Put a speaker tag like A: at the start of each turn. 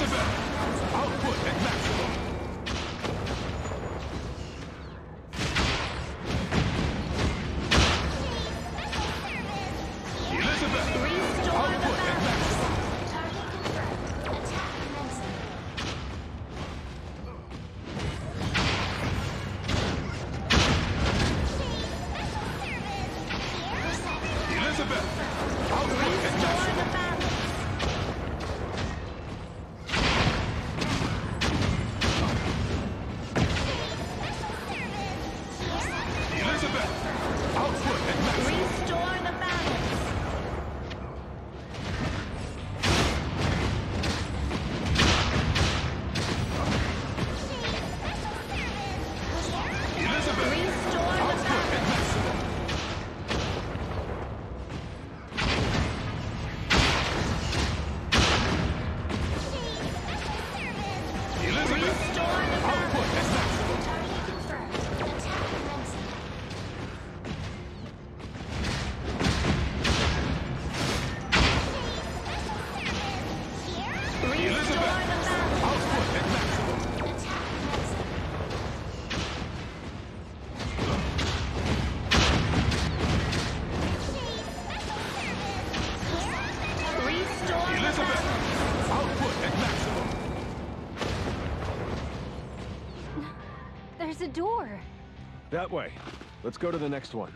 A: Isabel, output at maximum.
B: Restore the balance.
A: Elizabeth! Output
B: balance.
A: at
C: There's a door.
D: That way. Let's go to the next one.